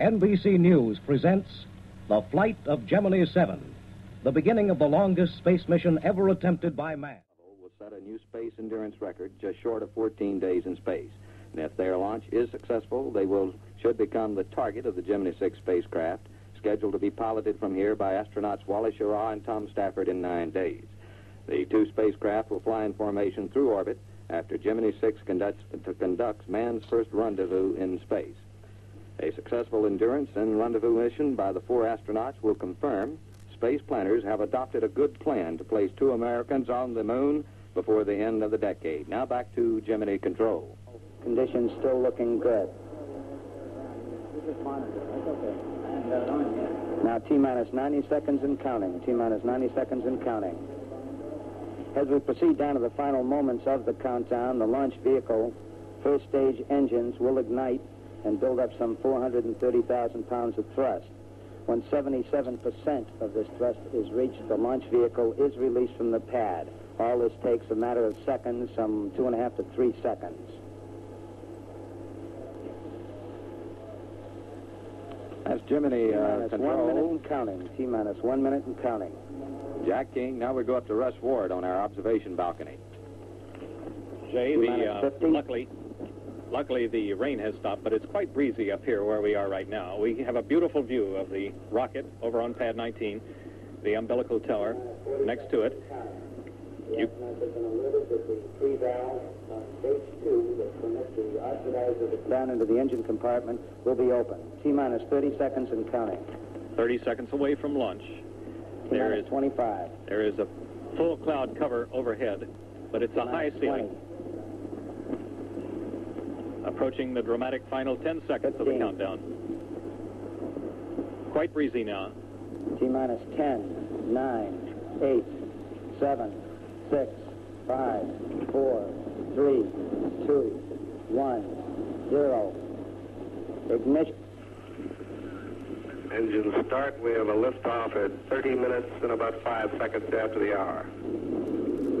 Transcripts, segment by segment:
NBC News presents The Flight of Gemini 7, the beginning of the longest space mission ever attempted by man. will set a new space endurance record just short of 14 days in space. And if their launch is successful, they will should become the target of the Gemini 6 spacecraft, scheduled to be piloted from here by astronauts Wally Schirra and Tom Stafford in nine days. The two spacecraft will fly in formation through orbit after Gemini 6 conducts, conducts man's first rendezvous in space. A successful endurance and rendezvous mission by the four astronauts will confirm space planners have adopted a good plan to place two Americans on the moon before the end of the decade. Now back to Gemini Control. Conditions still looking good. Now T minus 90 seconds and counting. T minus 90 seconds and counting. As we proceed down to the final moments of the countdown, the launch vehicle first stage engines will ignite and build up some 430,000 pounds of thrust. When 77% of this thrust is reached, the launch vehicle is released from the pad. All this takes a matter of seconds, some two and a half to three seconds. That's Gemini uh, Control. one minute and counting. T minus one minute and counting. Jack King. Now we go up to Russ Ward on our observation balcony. Jay, the, uh, luckily, luckily the rain has stopped, but it's quite breezy up here where we are right now. We have a beautiful view of the rocket over on pad 19, the umbilical tower next to it. You, Down into the engine compartment will be open. T minus 30 seconds and counting. 30 seconds away from launch. T There 25. there is a full cloud cover overhead, but it's a high ceiling. 20. Approaching the dramatic final 10 seconds of the countdown. Quite breezy now. T minus 10, 9, 8, 7, 6, 5, 4, 3, 2, 1, 0. Ignition. Engine start. We have a liftoff at 30 minutes and about 5 seconds after the hour.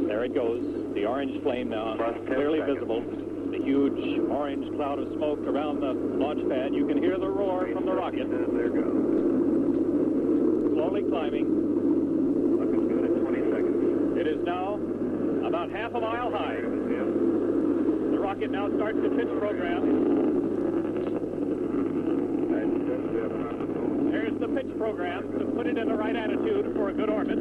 There it goes. The orange flame now Plus 10 clearly seconds. visible. The huge orange cloud of smoke around the launch pad. You can hear the roar from the rocket. And there goes. Slowly climbing. Looking good at 20 seconds. It is now about half a mile high. There it is, yeah. The rocket now starts the pitch program. And then we have on the moon. There's the pitch program to put it in the right attitude for a good orbit.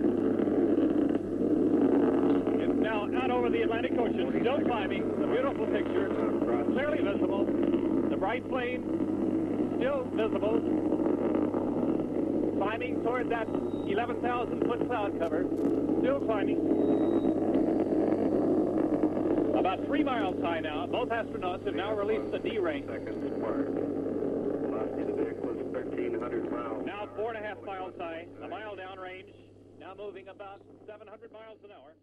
Out over the Atlantic Ocean, still climbing. A beautiful picture, clearly visible. The bright flame still visible. Climbing toward that 11,000 foot cloud cover, still climbing. About three miles high now. Both astronauts have now released the D ring. Seconds squared. Velocity of the vehicle is 1,300 miles. Now four and a half miles high, a mile downrange, now moving about 700 miles an hour.